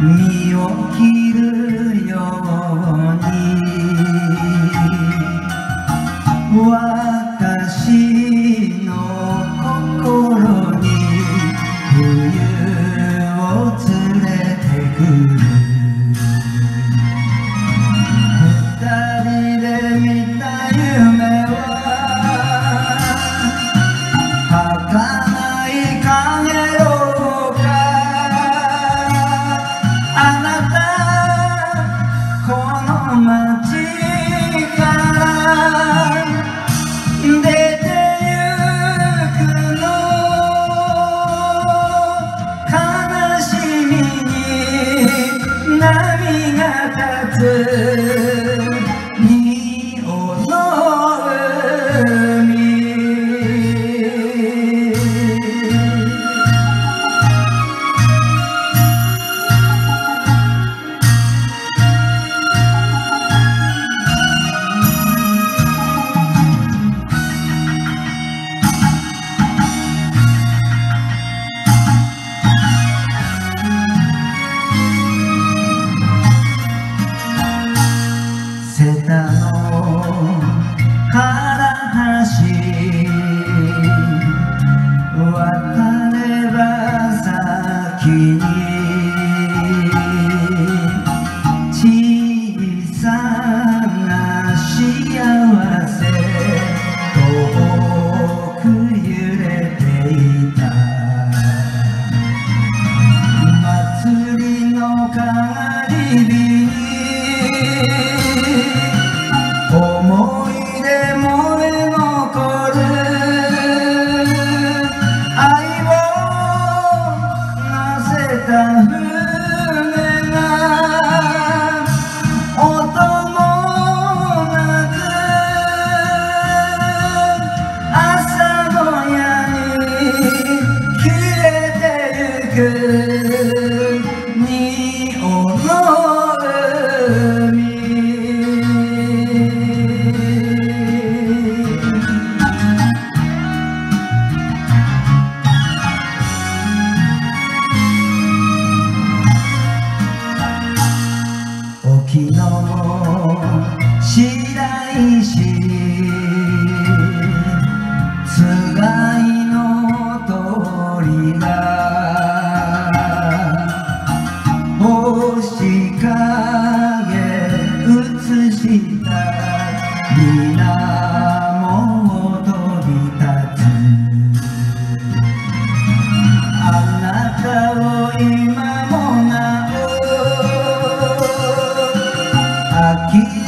身を切るように。私の心に冬を連れてく good. 一